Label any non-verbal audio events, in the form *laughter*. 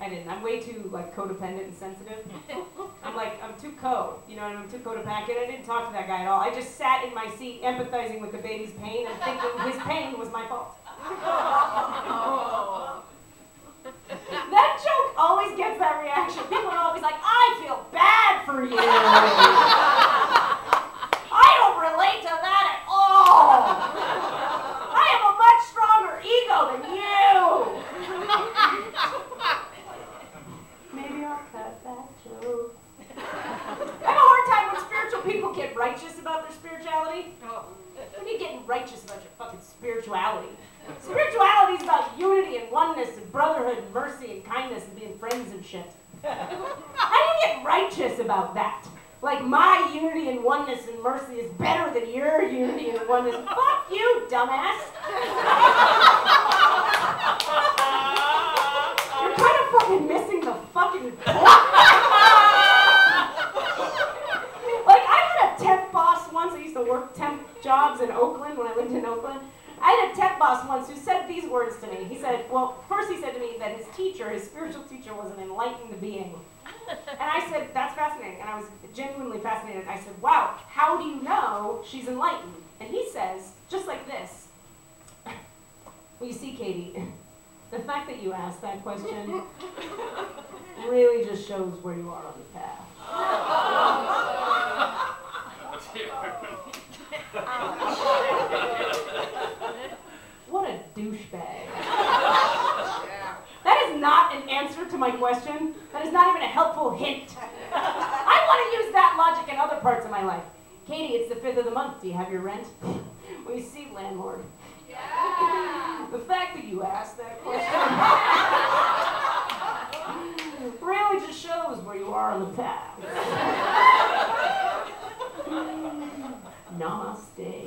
I, I didn't. I'm way too like codependent and sensitive. *laughs* I'm like I'm too co. You know, I'm too codependent. I didn't talk to that guy at all. I just sat in my seat, empathizing with the baby's pain and thinking his pain was my fault. *laughs* that joke always gets that reaction. People are always like, "I feel bad for you." *laughs* I don't relate to that at all. I have a much stronger ego than you. Maybe I'll cut that joke. I have a hard time when spiritual people get righteous about their spirituality. When oh, you getting righteous about your fucking spirituality. Spirituality is about unity and oneness and brotherhood and mercy and kindness and being friends and shit. How do you get righteous about that? Like my unity and oneness and mercy is better than your unity and oneness. Fuck you, dumbass. You're kind of fucking missing the fucking point. Jobs in Oakland when I lived in Oakland. I had a tech boss once who said these words to me. He said, well, first he said to me that his teacher, his spiritual teacher, was an enlightened being. And I said, that's fascinating. And I was genuinely fascinated. I said, wow, how do you know she's enlightened? And he says, just like this. Well, you see, Katie, the fact that you asked that question *laughs* really just shows where you are on the path. Douchebag. That is not an answer to my question. That is not even a helpful hint. I want to use that logic in other parts of my life. Katie, it's the fifth of the month. Do you have your rent? *laughs* We see, landlord. Yeah. The fact that you asked that question *laughs* really just shows where you are on the path. *laughs* Namaste.